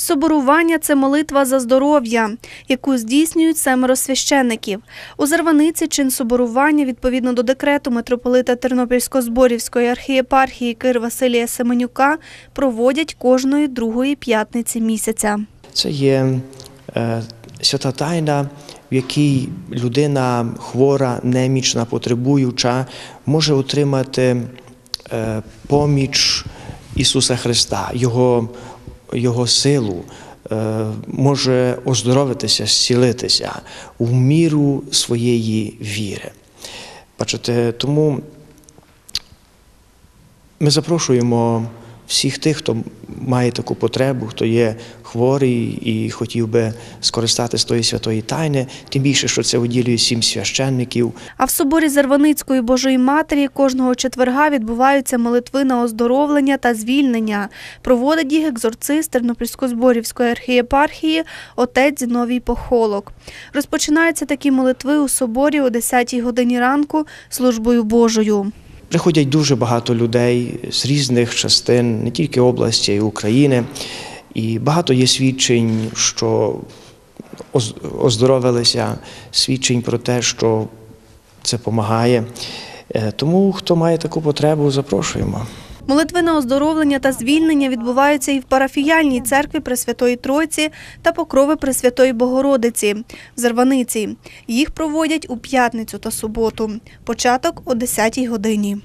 Соборування це молитва за здоров'я, яку здійснюють семеро священників. У Зарваниці чин соборування відповідно до декрету митрополита Тернопільсько-Зборівської архієпархії Кир Василія Семенюка проводять кожної другої п'ятниці місяця. Це є е, свята тайна, в якій людина хвора, немічна, потребуюча, може отримати е, поміч Ісуса Христа, Його, Його силу, е, може оздоровитися, зцілитися в міру своєї віри. Бачите, тому ми запрошуємо всіх тих, хто має таку потребу, хто є хворий і хотів би скористатися тої святої тайни, тим більше, що це уділює сім священників. А в соборі Зарваницької Божої Матері кожного четверга відбуваються молитви на оздоровлення та звільнення. Проводить їх екзорцист Тернопільсько-Зборівської архієпархії отець Зіновій Похолок. Розпочинаються такі молитви у соборі о 10 годині ранку службою Божою. Приходять дуже багато людей з різних частин, не тільки області, а й України. І багато є свідчень, що оздоровилися, свідчень про те, що це допомагає. Е, Тому, хто має таку потребу, запрошуємо. Молитви на оздоровлення та звільнення відбуваються і в парафіяльній церкві Пресвятої Тройці та Покрови Пресвятої Богородиці в Зарваниці. Їх проводять у п'ятницю та суботу. Початок о 10 годині.